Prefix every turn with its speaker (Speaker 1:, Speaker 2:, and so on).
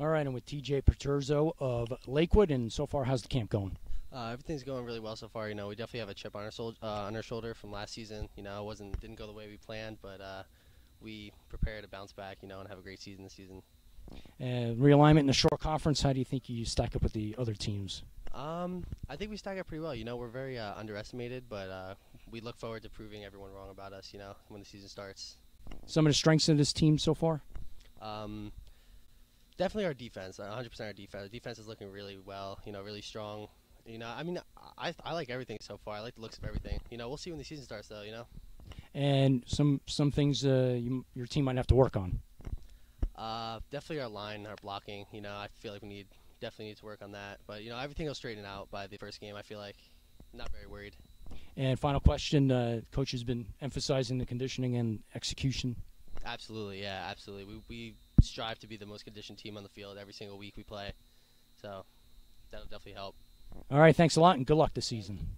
Speaker 1: All right, and with TJ Paturzo of Lakewood, and so far, how's the camp going?
Speaker 2: Uh, everything's going really well so far. You know, we definitely have a chip on our, sol- uh, on our shoulder from last season. You know, it wasn't didn't go the way we planned, but uh, we prepare to bounce back. You know, and have a great season this season.
Speaker 1: And realignment in the Shore Conference, how do you think you stack up with the other teams?
Speaker 2: Um, I think we stack up pretty well. You know, we're very uh, underestimated, but uh, we look forward to proving everyone wrong about us. You know, when the season starts.
Speaker 1: Some of the strengths of this team so far?
Speaker 2: Um, definitely our defense. 100% our defense. Our defense is looking really well. You know, really strong. You know, I mean, I, I like everything so far. I like the looks of everything. You know, we'll see when the season starts, though. You know.
Speaker 1: And some some things uh, you, your team might have to work on.
Speaker 2: Uh, definitely our line, our blocking. You know, I feel like we need definitely need to work on that. But you know, everything will straighten out by the first game. I feel like not very worried.
Speaker 1: And final question: uh, Coach has been emphasizing the conditioning and execution.
Speaker 2: Absolutely, yeah, absolutely. We we strive to be the most conditioned team on the field every single week we play, so that'll definitely help.
Speaker 1: All right, thanks a lot, and good luck this season.